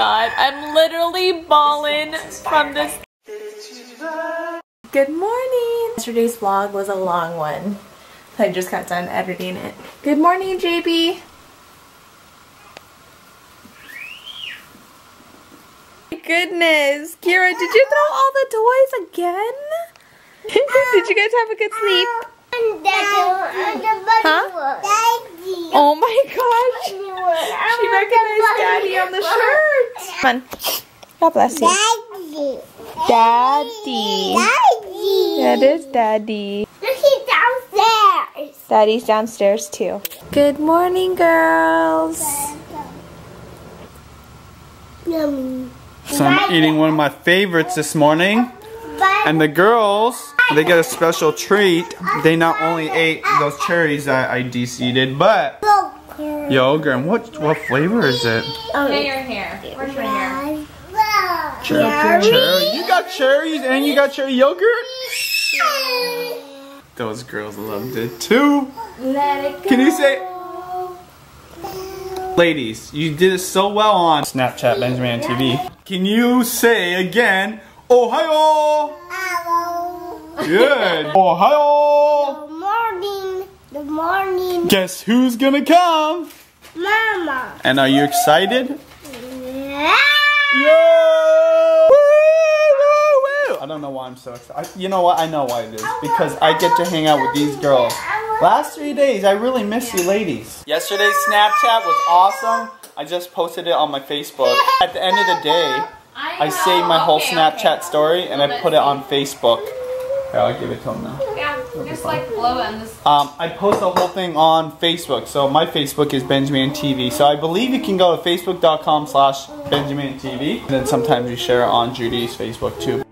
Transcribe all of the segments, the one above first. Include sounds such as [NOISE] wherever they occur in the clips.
god, I'm literally bawling from this. Good morning. Yesterday's vlog was a long one. I just got done editing it. Good morning, JB. Goodness, Keira, did you throw all the toys again? [LAUGHS] did you guys have a good sleep? Huh? Oh my gosh. She recognized Daddy on the shirt. Come on. God bless you. Daddy. Daddy. That is Daddy. Look, he's downstairs. Daddy's downstairs too. Good morning, girls. Yummy. So I'm eating one of my favorites this morning. And the girls, they get a special treat. They not only ate those cherries that I de-seeded, but yogurt. And what what flavor is it? Get your hair. Where's your hair? Cherry. You got cherries and you got cherry yogurt? Those girls loved it too. Can you say Ladies, you did it so well on Snapchat BenjiManTV. Can you say again, Ohio? Good. [LAUGHS] Oh, Ohio. Good morning. Good morning, Guess who's gonna come? Mama. And are you excited? Yeah. Yeah! Woo, woo, woo. I don't know why I'm so excited. I, you know what? I know why it is. Because I get to hang out with these girls. Last three days, I really miss you ladies. Yesterday's Snapchat was awesome. I just posted it on my Facebook. At the end of the day, [LAUGHS] I saved my whole Snapchat story and I put it on Facebook. Here, I'll give it to him now. Yeah, just like blow it this. Um, I post the whole thing on Facebook. So my Facebook is BenjiManTV. So I believe you can go to facebook.com slash BenjiManTV. And then sometimes we share it on Judy's Facebook too.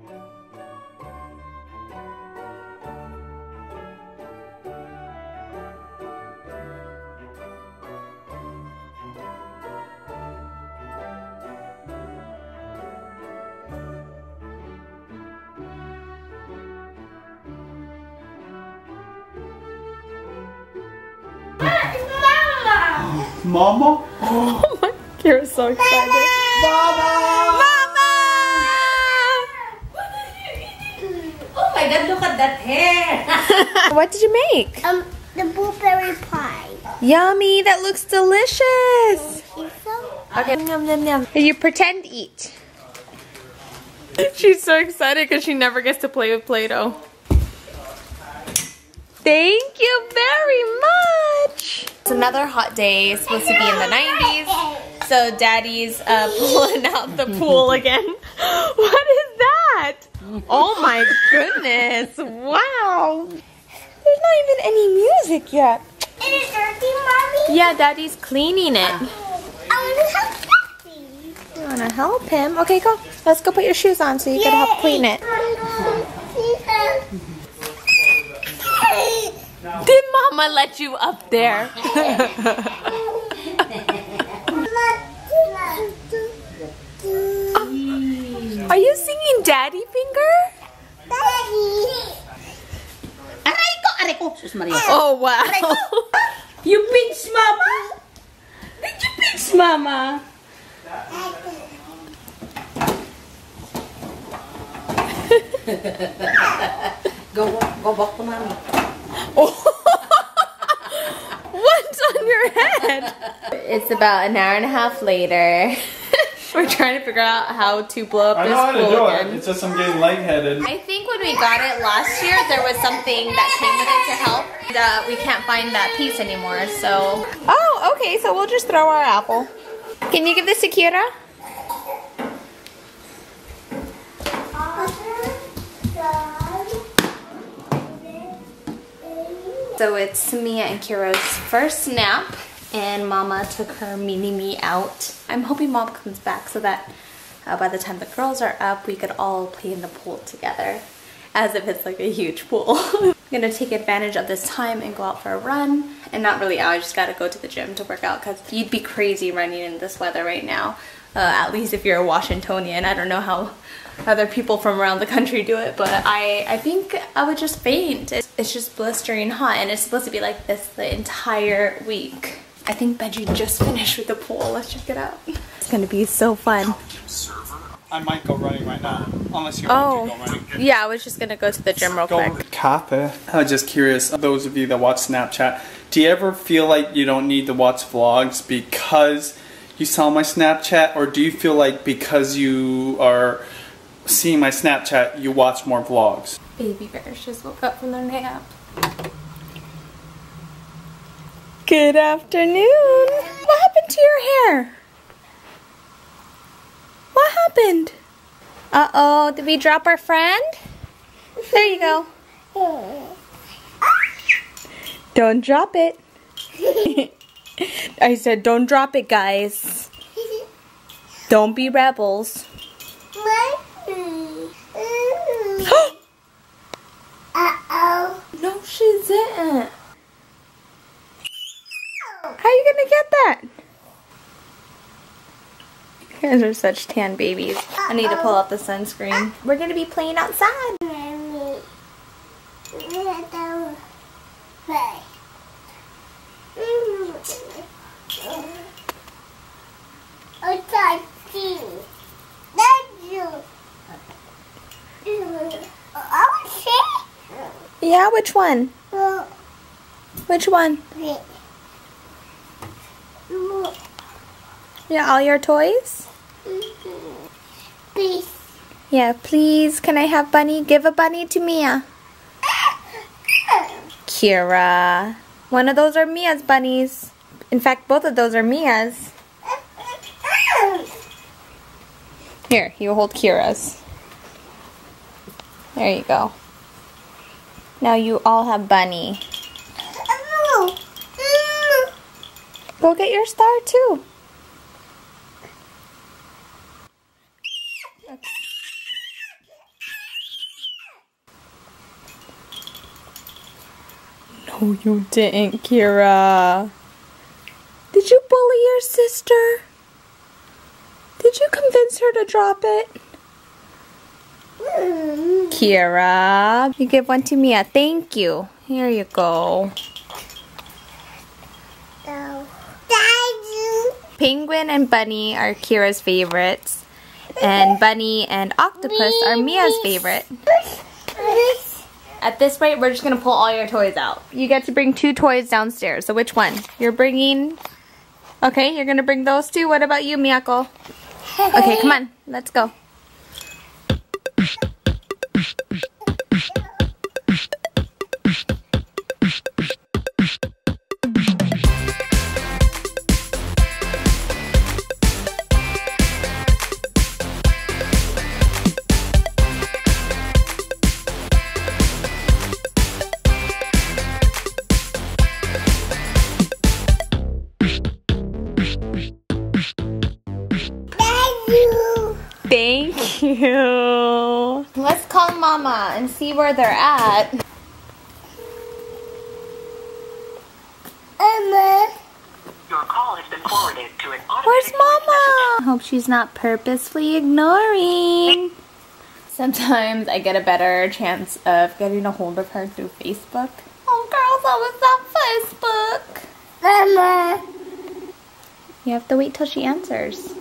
Mama. Mama? Oh my, Keira's so excited. Mama! Mama! Oh my god, look at that hair! [LAUGHS] What did you make? Um, the blueberry pie. Yummy, that looks delicious. You so? Okay, yum, yum, yum. You pretend eat. [LAUGHS] She's so excited because she never gets to play with Play-Doh. Thank you very much. It's another hot day. It's supposed to be in the 90s. So daddy's uh, [LAUGHS] pulling out the pool again. [LAUGHS] What is that? Oh my goodness. Wow. There's not even any music yet. Is it dirty, mommy? Yeah, daddy's cleaning it. I want to help Daddy. You wanna help him? Okay, go. Let's go put your shoes on so you can help clean it. [LAUGHS] Did mama let you up there? [LAUGHS] Are you singing Daddy Finger? Aray ko, aray ko! Sus Maria. Oh wow. You pinch mama? Did you pinch mama? go, go back to mommy. [LAUGHS] What's on your head? It's about an hour and a half later. [LAUGHS] We're trying to figure out how to blow up I this know how to do again. it. It's just I'm getting lightheaded. I think when we got it last year, there was something that came with it to help. That we can't find that piece anymore, so. Oh, okay, so we'll just throw our apple. Can you give this to Keira? So it's Miya and Keira's first nap, and Mama took her mini me out. I'm hoping Mom comes back so that uh, by the time the girls are up, we could all play in the pool together, as if it's like a huge pool. [LAUGHS] I'm gonna take advantage of this time and go out for a run, and not really out, I just gotta go to the gym to work out, because you'd be crazy running in this weather right now. Uh, at least if you're a Washingtonian. I don't know how other people from around the country do it, but I, I think I would just faint. It's, it's just blistering hot and it's supposed to be like this the entire week. I think Benji just finished with the pool. Let's check it out. It's gonna be so fun. I might go running right now, unless you Oh, want to go running. yeah, I was just gonna go to the gym real Go quick. Katha. I was just curious, those of you that watch Snapchat, do you ever feel like you don't need to watch vlogs because you saw my Snapchat, or do you feel like because you are seeing my Snapchat, you watch more vlogs? Baby bears just woke up from their nap. Good afternoon. What happened to your hair? What happened? Uh-oh, did we drop our friend? There you go. [LAUGHS] Don't drop it. [LAUGHS] I said don't drop it, guys. Don't be rebels. [GASPS] Uh-oh. No, she didn't. How are you gonna get that? You guys are such tan babies. I need to pull out the sunscreen. We're gonna be playing outside. Mommy. Little play. Oh, touchy. That's you. Oh, Which one? Which one? Yeah, all your toys? Please. Yeah, please. Can I have Bunny? Give a bunny to Miya. Keira. One of those are Miya's bunnies. In fact, both of those are Miya's. Here, you hold Keira's. There you go. Now you all have Bunny. Go get your star too. No, you didn't, Keira. Did you bully your sister? Did you convince her to drop it? Mm. Keira, you give one to Miya. Thank you. Here you go. Penguin and Bunny are Keira's favorites. And Bunny and Octopus are Miya's favorite. At this rate, we're just gonna pull all your toys out. You get to bring two toys downstairs. So which one? You're bringing... Okay, you're gonna bring those two. What about you, Miyako? Okay, come on. Let's go. You. Let's call Mama and see where they're at. Your call has been forwarded to an Where's automatic voice Mama? Hope she's not purposefully ignoring. Sometimes I get a better chance of getting a hold of her through Facebook. Oh, girls, I was on Facebook. Mama. You have to wait till she answers.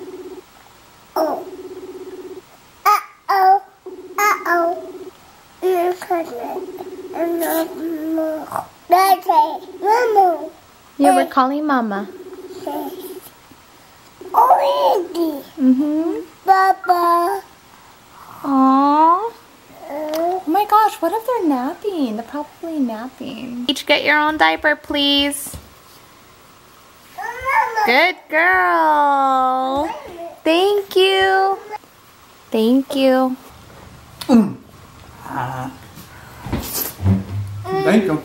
Oh. Uh-oh. Uh-oh. Mama. Yeah, we're calling Mama. Already. Mm-hmm. Papa. Aww. Oh my gosh, what if they're napping? They're probably napping. Each get your own diaper, please. Good girl. Thank you. Thank you. Thank you.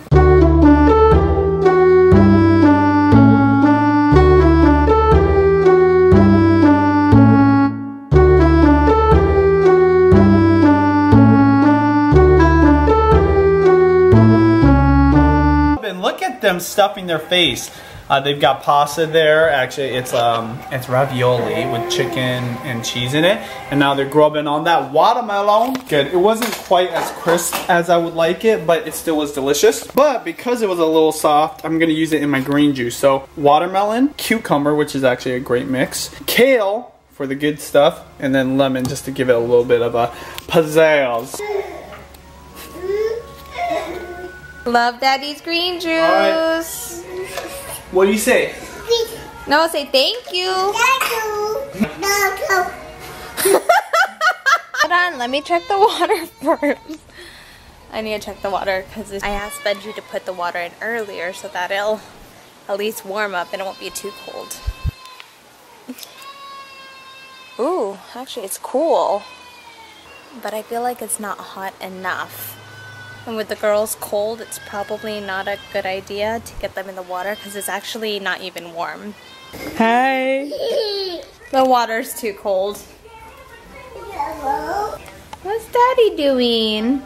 And look at them stuffing their face. Uh, they've got pasta there. Actually, it's um, it's ravioli with chicken and cheese in it. And now they're grubbing on that watermelon. Good. It wasn't quite as crisp as I would like it, but it still was delicious. But because it was a little soft, I'm gonna use it in my green juice. So watermelon, cucumber, which is actually a great mix, kale for the good stuff, and then lemon just to give it a little bit of a pizzazz. Love Daddy's green juice. Right. What do you say? No, say thank you. [LAUGHS] Hold on, let me check the water [LAUGHS] first. I need to check the water because I asked Benji to put the water in earlier so that it'll at least warm up and it won't be too cold. Ooh, actually it's cool. But I feel like it's not hot enough. And with the girls cold, it's probably not a good idea to get them in the water because it's actually not even warm. Hey! The water's too cold. What's daddy doing?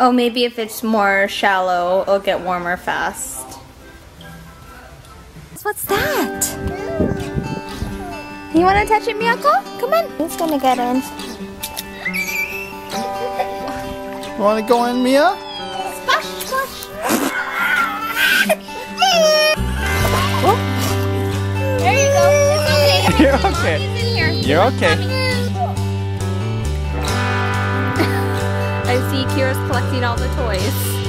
Oh, maybe if it's more shallow, it'll get warmer fast. What's that? You want to touch it, Miyako? Come on. He's gonna get in. You want to go in, Miya? Splash, splash. Oh. There you go. It's [LAUGHS] okay. You're okay. He's. You're okay. [LAUGHS] I see Keira's collecting all the toys.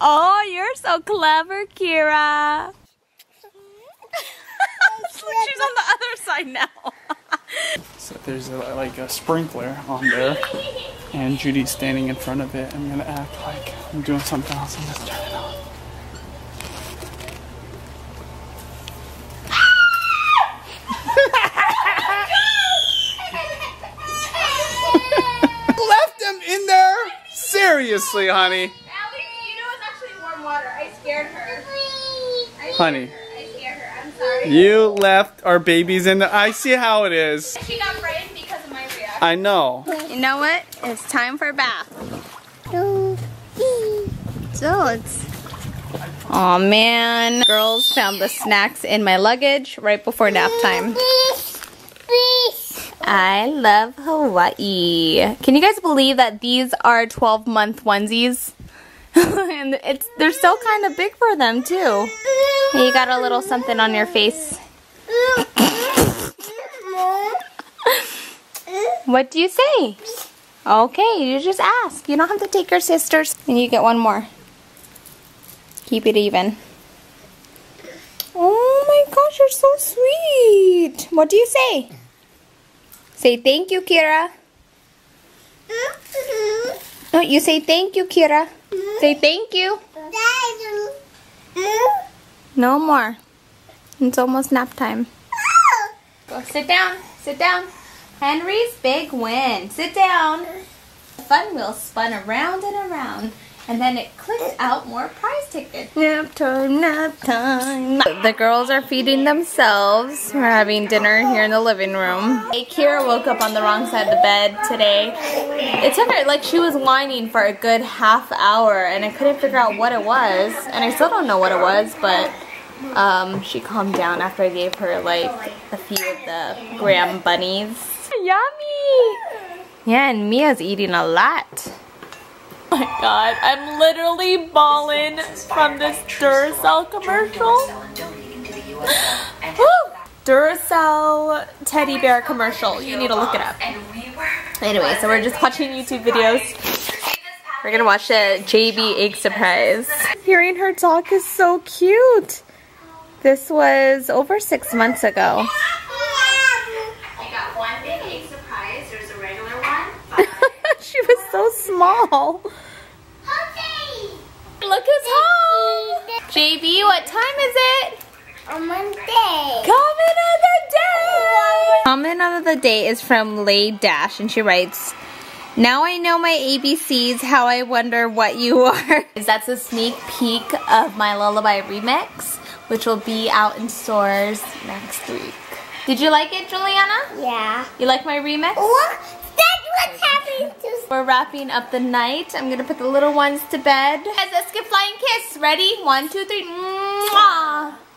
Oh, you're so clever, Keira. [LAUGHS] She's on the other side now. [LAUGHS] So there's a, like a sprinkler on there, and Judy's standing in front of it. I'm gonna act like I'm doing something else and just turn it on. [LAUGHS] Left him in there? Seriously, honey. Water. I scared her. I Honey. I scared her. I'm sorry. You left our babies in the... I see how it is. She got frightened because of my reaction. I know. You know what? It's time for bath. So it's. Oh man. Girls found the snacks in my luggage right before nap time. I love Hawaii. Can you guys believe that these are 12 month onesies? [LAUGHS] and it's they're still kind of big for them too. You got a little something on your face. [LAUGHS] What do you say? Okay, you just ask. You don't have to take your sisters. And you get one more. Keep it even. Oh my gosh, you're so sweet. What do you say? Say thank you, Keira. No, you say thank you, Keira. Say thank you. No more. It's almost nap time. Go sit down. Sit down. Henry's big win. Sit down. The fun wheel spun around and around. And then it clicked out more prize tickets. Nap time, nap time. The girls are feeding themselves. We're having dinner here in the living room. Hey, Keira woke up on the wrong side of the bed today. It took her, like, she was whining for a good half hour, and I couldn't figure out what it was. And I still don't know what it was, but um, she calmed down after I gave her, like, a few of the graham bunnies. Yummy! Yeah, and Miya's eating a lot. Oh my god, I'm literally bawling from this Duracell commercial. Duracell teddy bear commercial. You need to look it up. Anyway, so we're just watching YouTube videos. We're gonna watch the JB egg surprise. Hearing her talk is so cute. This was over six months ago. I got one big egg surprise. There's a regular one. [LAUGHS] she was so small. Look who's home. JB, what time is it? On Monday. Comment of the day. Comment of the day is from Lay Dash, and she writes, "Now I know my ABCs. How I wonder what you are." Is [LAUGHS] that's a sneak peek of my Lullaby remix, which will be out in stores next week. Did you like it, Julianna? Yeah. You like my remix? What? That's what's happening We're wrapping up the night. I'm gonna put the little ones to bed. Guys, let's get flying kiss. Ready? One, two, three. Mwah.